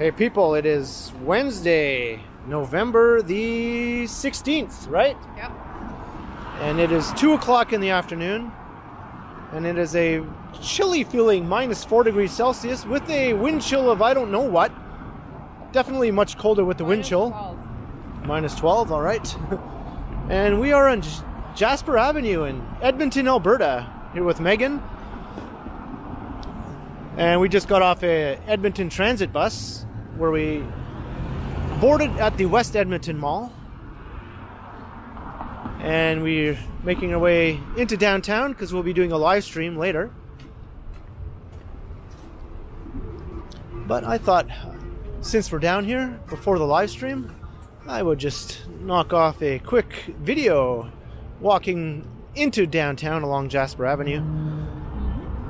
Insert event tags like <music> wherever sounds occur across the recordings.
Hey, people, it is Wednesday, November the 16th, right? Yep. And it is 2 o'clock in the afternoon. And it is a chilly feeling minus 4 degrees Celsius with a wind chill of I don't know what. Definitely much colder with the wind chill. 12. Minus 12, all right. <laughs> and we are on J- Jasper Avenue in Edmonton, Alberta, here with Megan. And we just got off a Edmonton transit bus where we boarded at the West Edmonton Mall. And we're making our way into downtown because we'll be doing a live stream later. But I thought, since we're down here before the live stream, I would just knock off a quick video walking into downtown along Jasper Avenue.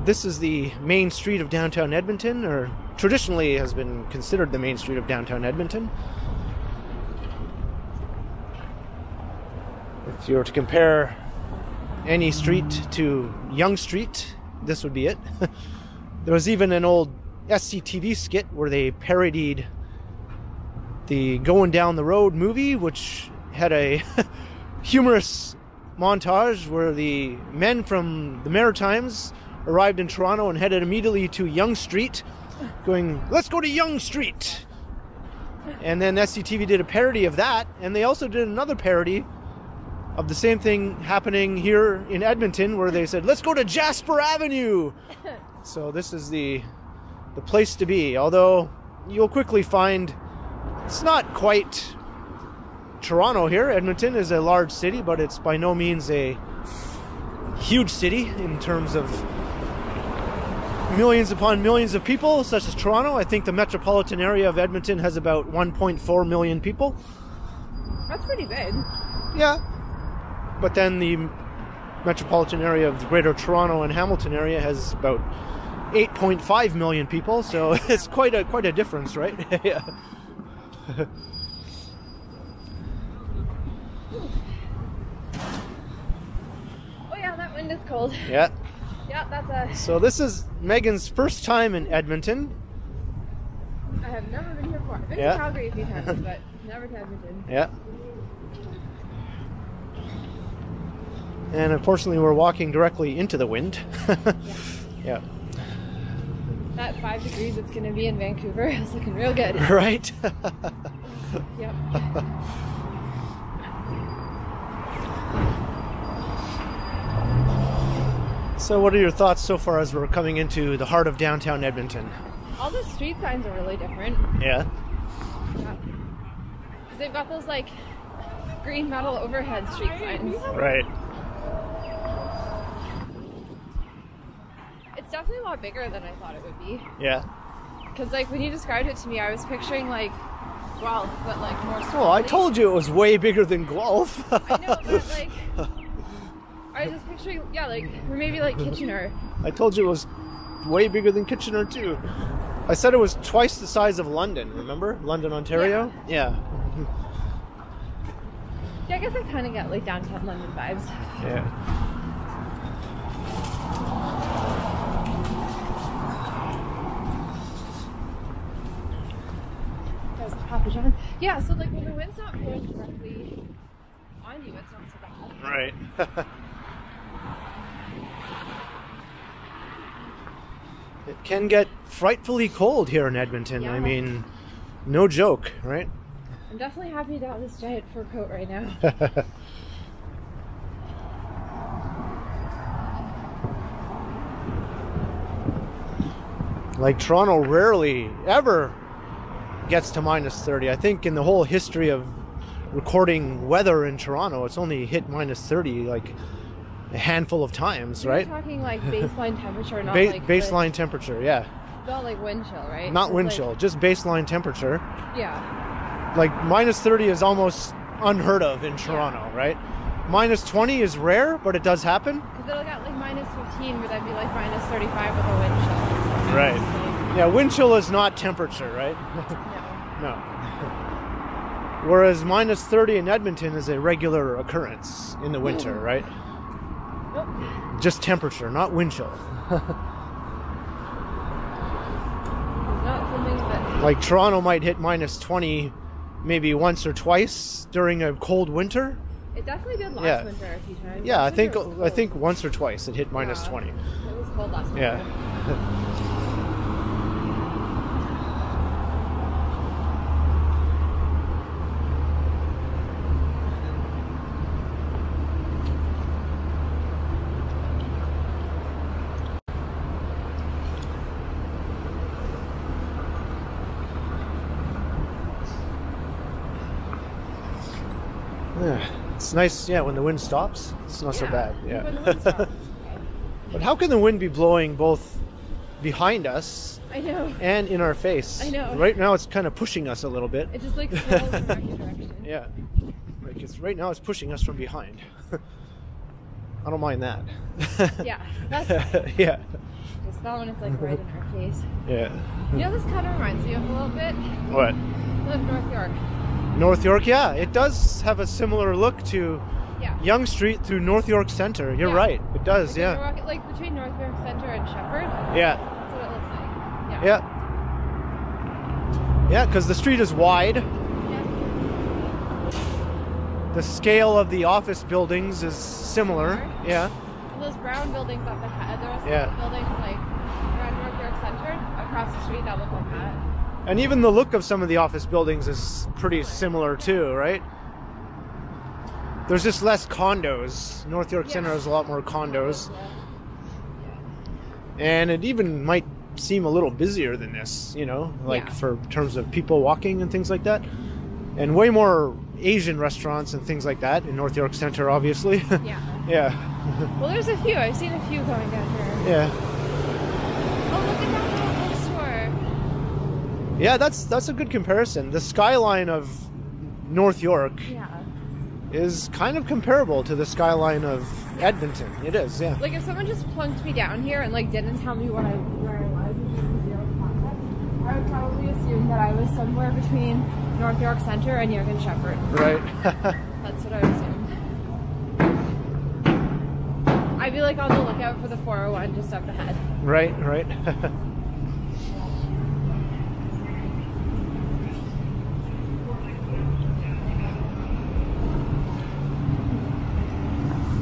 This is the main street of downtown Edmonton, or traditionally has been considered the main street of downtown Edmonton. If you were to compare any street to Yonge Street, this would be it. <laughs> there was even an old SCTV skit where they parodied the Going Down the Road movie, which had a <laughs> humorous montage where the men from the Maritimes arrived in Toronto and headed immediately to Yonge Street, going, Let's go to Yonge Street! And then SCTV did a parody of that, and they also did another parody of the same thing happening here in Edmonton, where they said, Let's go to Jasper Avenue! <laughs> so this is the the place to be, although you'll quickly find it's not quite Toronto here. Edmonton is a large city, but it's by no means a huge city in terms of millions upon millions of people, such as Toronto. I think the metropolitan area of Edmonton has about 1.4 million people. That's pretty big. Yeah. But then the metropolitan area of the greater Toronto and Hamilton area has about 8.5 million people, so <laughs> it's quite a quite a difference, right? <laughs> yeah. Oh yeah, that wind is cold. Yeah. Yeah, that's a. <laughs> So this is Megan's first time in Edmonton. I have never been here before. I've been Yeah. to Calgary a few <laughs> times, but never to Edmonton. Yeah. And unfortunately, we're walking directly into the wind. <laughs> yeah. That five degrees it's gonna be in Vancouver is looking real good. Right. Yep. So, what are your thoughts so far as we're coming into the heart of downtown Edmonton? All the street signs are really different. Yeah. Yeah. 'Cause they've got those like green metal overhead street signs. Right. It's definitely a lot bigger than I thought it would be. Yeah. Because like when you described it to me, I was picturing like, well, but like more. Well, I told you it was way bigger than Guelph. I know, but like, <laughs> I was just picturing, yeah, like or maybe like Kitchener. <laughs> I told you it was way bigger than Kitchener too. I said it was twice the size of London. Remember London, Ontario? Yeah. Yeah, I guess I kind of get like downtown London vibes. Yeah. Papa John. Yeah, so like when the wind's not blowing directly on you, it's not so bad. Right. <laughs> it can get frightfully cold here in Edmonton. I mean, no joke, right? I'm definitely happy to have this giant fur coat right now. <laughs> like Toronto rarely ever gets to minus 30. I think in the whole history of recording weather in Toronto, it's only hit minus 30 like a handful of times, We're right? talking like <laughs> baseline temperature, not Ba- like baseline temperature, yeah. Not like wind chill, right? Not Just, wind like- chill, just baseline temperature. Yeah. Like minus 30 is almost unheard of in Toronto, right? Minus 20 is rare, but it does happen. Because it'll get like minus 15, but that'd be like minus 35 with a wind chill. Right. Yeah, wind chill is not temperature, right? <laughs> No. no. <laughs> Whereas minus 30 in Edmonton is a regular occurrence in the winter, right? Just temperature, not wind chill. <laughs> Not Like Toronto might hit minus 20 maybe once or twice during a cold winter. It definitely did last Yeah. winter a few times. Yeah, I think I think once or twice it hit minus Yeah. 20. It was cold last winter. Yeah. <laughs> Yeah, it's nice. Yeah, when the wind stops, it's not so bad. Yeah. When the wind stops. <laughs> But how can the wind be blowing both behind us I know. and in our face? I know. Right now, it's kind of pushing us a little bit. It just like swirls in <laughs> direction. Yeah. Like it's right now, it's pushing us from behind. <laughs> I don't mind that. Yeah, that's yeah. just not when it's like right in our face. Yeah. You know, this kind of reminds me of a little bit What? of North York. North York? Yeah, it does have a similar look to Yeah. Yonge Street through North York Center. You're Yeah. right. It does. Yeah. like between North York Center and Sheppard. Yeah. That's what it looks like. Yeah. Yeah. Yeah, because the street is wide. Yeah. The scale of the office buildings is similar. Similar. Yeah. And those brown buildings up ahead, there was Yeah. buildings like around North York Center across the street that look like that. And even the look of some of the office buildings is pretty similar too, right? There's just less condos. North York Yeah. Center has a lot more condos. And it even might seem a little busier than this, you know, like Yeah. for terms of people walking and things like that. And way more Asian restaurants and things like that in North York Center, obviously. <laughs> Yeah. yeah. Well, there's a few. I've seen a few going down here. Yeah. Oh, look at that little bookstore. Yeah, that's that's a good comparison. The skyline of North York Yeah. is kind of comparable to the skyline of Edmonton. It is, yeah. Like if someone just plunked me down here and like didn't tell me what I where I was and zero context, I would probably assume that I was somewhere between North York Center and and Sheppard. Right. <laughs> That's what I would assume. I'd be like on the lookout for the 401 just up ahead. right, right. <laughs>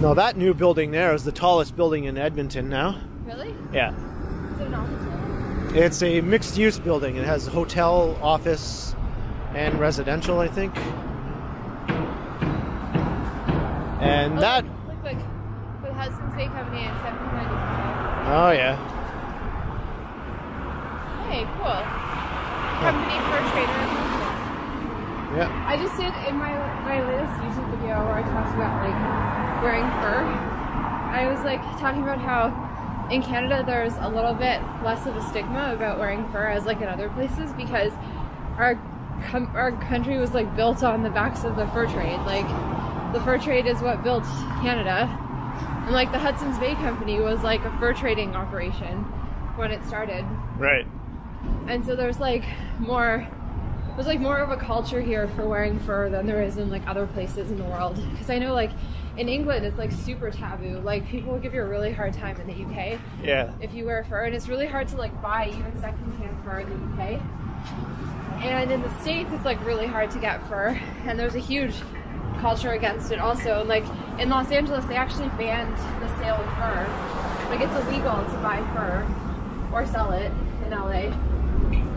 no, that new building there is the tallest building in Edmonton now. Really? Yeah. Is it an office building? It's a mixed use building. It has a hotel, office, and residential, I think. And Oh, that. Look, look, the Hudson's Bay Company in 1795. Oh, yeah. Hey, cool. Company for trader. Yeah. I just did in my my latest YouTube video where I talked about like wearing fur. I was like talking about how in Canada there's a little bit less of a stigma about wearing fur as like in other places because our our country was like built on the backs of the fur trade. Like the fur trade is what built Canada. And like the Hudson's Bay Company was like a fur trading operation when it started Right. and so there's like more there's like more of a culture here for wearing fur than there is in like other places in the world. Because i know like in england it's like super taboo. Like people will give you a really hard time in the uk Yeah. if you wear fur and it's really hard to like buy even secondhand fur in the uk and in the states it's like really hard to get fur and there's a huge culture against it also. And like in los angeles they actually banned the sale of fur. Like it's illegal to buy fur or sell it in la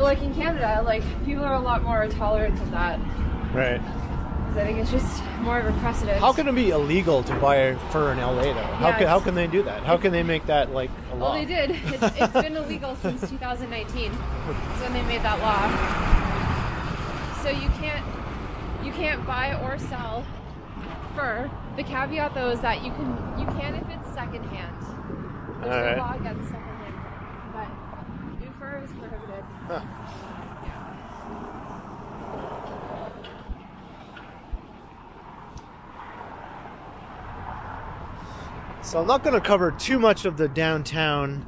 but like in canada like people are a lot more tolerant of that. Right. because i think it's just more of a precedent. How can it be illegal to buy fur in LA though? How Yeah, can how can they do that? How can they make that like a law? well they did. <laughs> It's, it's been illegal since 2019 That's when they made that law. So you can't you can't buy or sell fur. The caveat though is that you can you can if it's secondhand. There's no law against secondhand fur but new fur is prohibited Huh. So I'm not going to cover too much of the downtown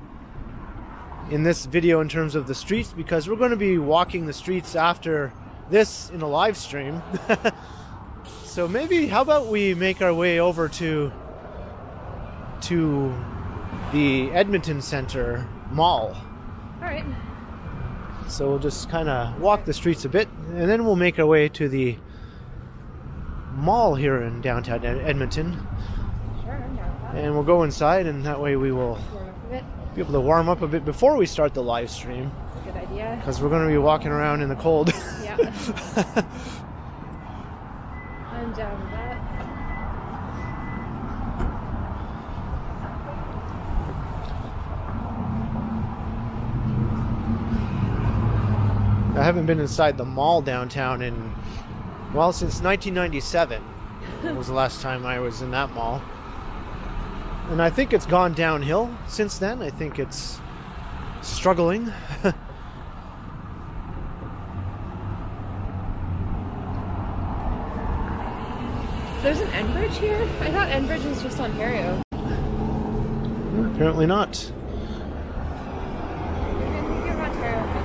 in this video in terms of the streets because we're going to be walking the streets after this in a live stream. <laughs> so maybe how about we make our way over to to the Edmonton Center Mall. All right So we'll just kind of walk the streets a bit, and then we'll make our way to the mall here in downtown Ed- Edmonton, Sure, and we'll go inside, and that way we will Warm up a bit. be able to warm up a bit before we start the live stream, That's a good idea. because we're going to be walking around in the cold. Yeah. I'm down with that. I haven't been inside the mall downtown in, well, since 1997 was the last time I was in that mall. And I think it's gone downhill since then. I think it's struggling. <laughs> There's an Enbridge here? I thought Enbridge was just Ontario. Apparently not. Maybe I'm thinking of Ontario.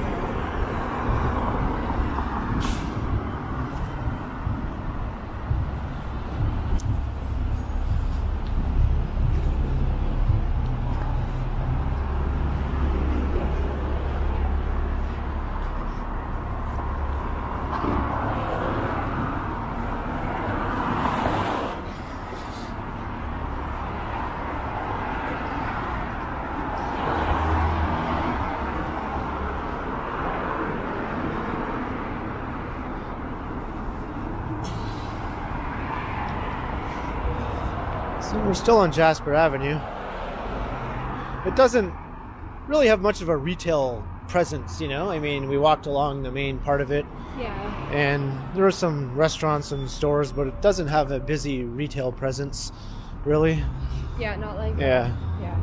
So we're still on Jasper Avenue. It doesn't really have much of a retail presence, you know? I mean, we walked along the main part of it, Yeah. and there are some restaurants and stores, but it doesn't have a busy retail presence, really. Yeah, not like Yeah. Yeah.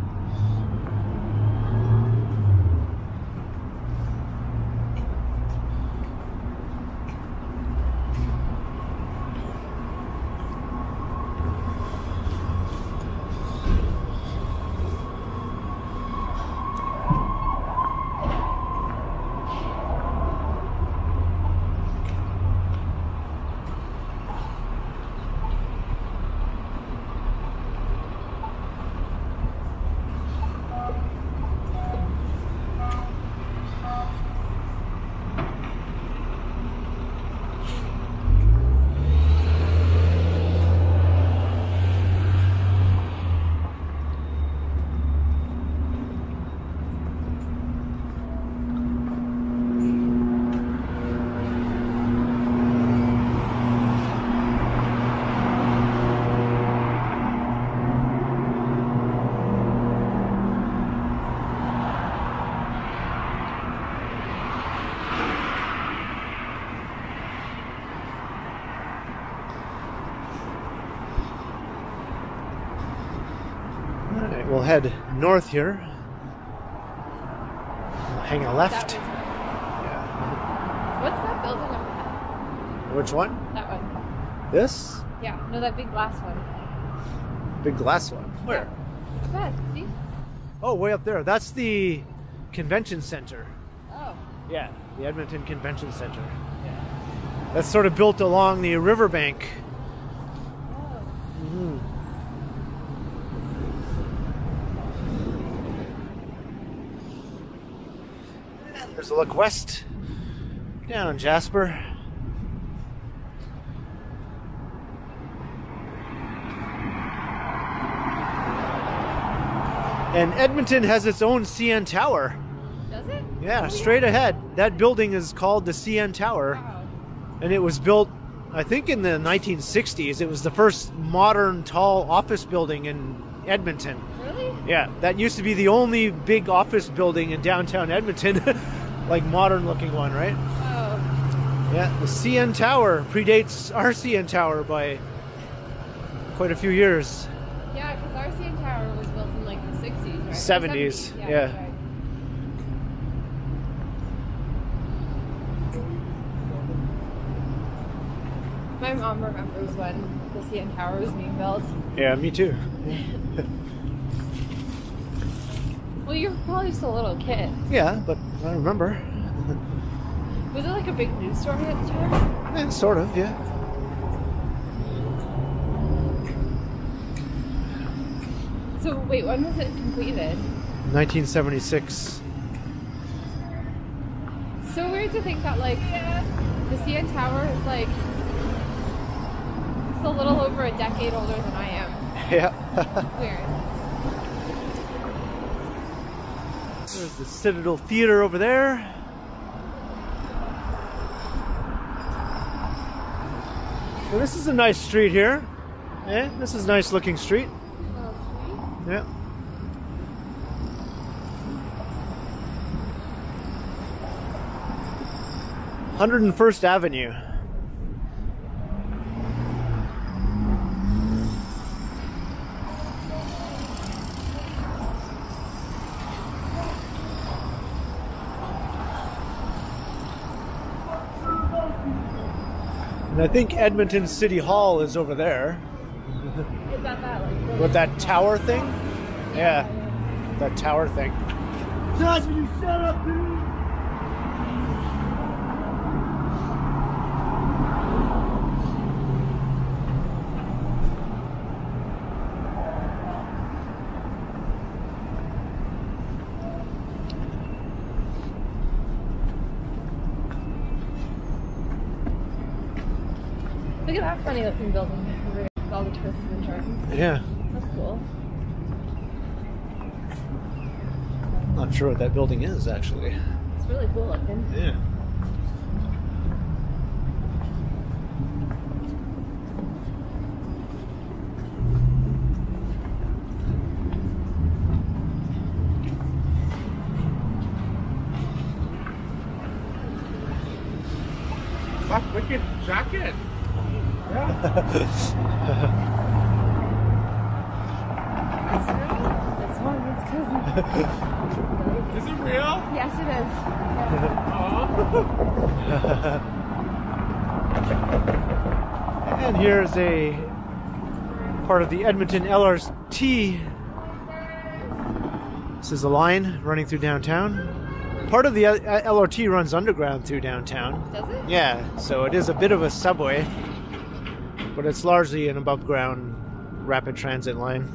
All right, we'll head north here. We'll hang a left. was Yeah. What's that building up there? Which one? That one. This? Yeah. No, that big glass one. Big glass one. Where? Go ahead. See? Oh, way up there. That's the convention center. Oh. Yeah, the Edmonton Convention Center. Yeah. That's sort of built along the riverbank. Oh. Mhm. There's a look west down on Jasper. And Edmonton has its own CN Tower. Does it? Yeah, straight ahead. That building is called the CN Tower, Wow. and it was built, I think, in the 1960s. It was the first modern, tall office building in Edmonton. Really? Yeah, that used to be the only big office building in downtown Edmonton, <laughs> like modern looking one, right? Oh. Yeah, the CN Tower predates our CN Tower by quite a few years. Yeah, because our CN Tower was built in like the 60s, right? Or 70s, yeah. right. My mom remembers when the CN Tower was being built. Yeah, me too. <laughs> Well, you were probably just a little kid. Yeah, but I remember. Was it like a big news story at the time? Yeah, sort of, yeah. So wait, when was it completed? 1976. so weird to think that like the CN Tower is like it's a little over a decade older than I am. <laughs> Yeah. Weird. There's the Citadel Theater over there. Well, this is a nice street here. Yeah, this is a nice looking street. Yeah. Hundred and First Avenue. And I think Edmonton City Hall is over there. Is that that like With that tower thing? Yeah. That tower thing. Josh, will you shut up, dude? Look at that funny looking building over here with all the twists and turns. Yeah. That's cool. Not sure what that building is actually. It's really cool looking. Yeah. Fuck, wicked jacket. This one, it's cousin. Is it real? yes, it is. And here's a part of the Edmonton LRT. This is a line running through downtown. Part of the LRT runs underground through downtown. Does it? Yeah, so it is a bit of a subway, but it's largely an above ground rapid transit line.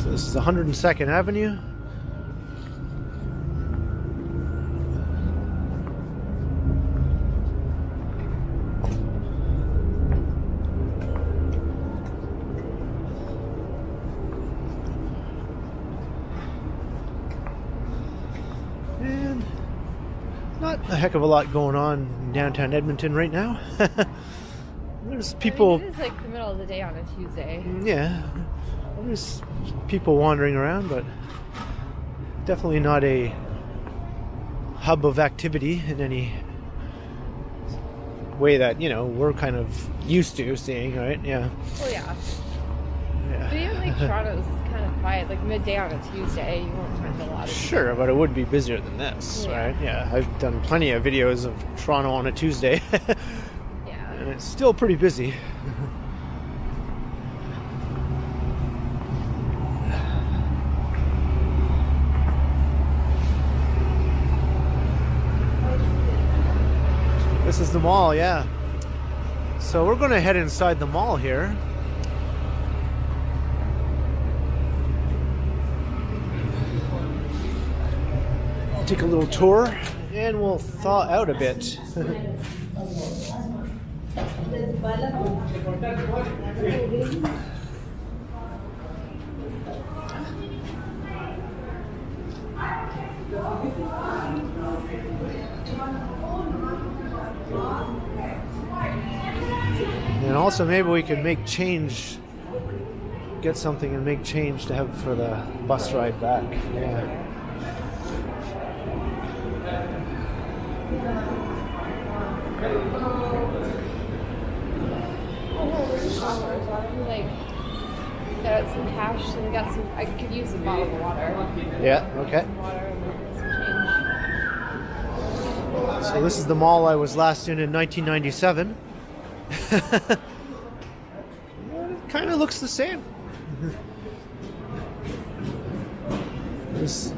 So this is 102nd Avenue. Heck of a lot going on in downtown Edmonton right now. <laughs> There's people, I mean, it is like the middle of the day on a Tuesday. yeah, there's people wandering around, but definitely not a hub of activity in any way that, you know, we're kind of used to seeing, right? Yeah. Well, yeah. But yeah. even like <laughs> Toronto's quiet. Like midday on a Tuesday, you won't find a lot of. Sure, but it would be busier than this, Yeah. right? Yeah, I've done plenty of videos of Toronto on a Tuesday, <laughs> Yeah. and it's still pretty busy. This is the mall, yeah. So we're going to head inside the mall here. Take a little tour and we'll thaw out a bit. <laughs> and also maybe we could make change get something and make change to have for the bus ride back. Yeah. Like, got some cash and we got some. I could use a bottle of water. Yeah, okay. So this is the mall I was last in in 1997. it <laughs> kind of looks the same. <laughs> This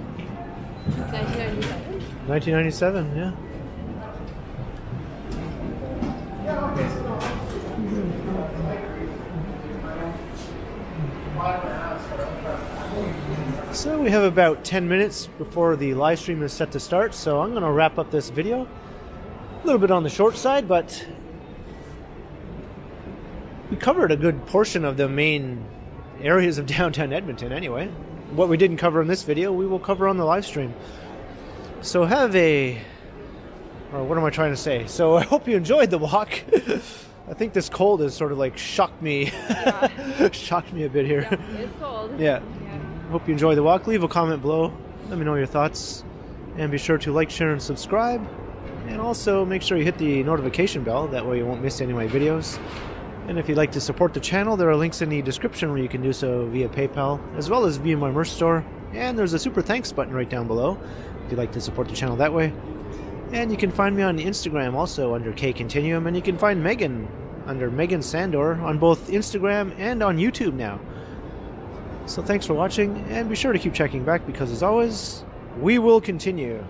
1997. 1997, yeah. So we have about 10 minutes before the live stream is set to start, so I'm going to wrap up this video. A little bit on the short side, but we covered a good portion of the main areas of <laughs> downtown Edmonton anyway. What we didn't cover in this video, we will cover on the live stream. So have a or what am I trying to say? So <laughs> I hope you enjoyed the walk. <laughs> I think this cold has sort of like shocked me Yeah. shocked me a bit here. Yeah, it's cold. Yeah. Yeah. Hope you enjoy the walk. Leave a comment below. Let me know your thoughts. And be sure to like, share, and subscribe. And also make sure you hit the notification bell. That way you won't miss any of my videos. And if you'd like to support the channel, there are links in the description where you can do so via PayPal, as well as via my merch store. And there's a super thanks button right down below if you'd like to support the channel that way. And you can find me on Instagram also under K Continuum, and you can find Megan under Megan Sandor on both Instagram and on YouTube now. So thanks for watching, and be sure to keep checking back because, as always, we will continue.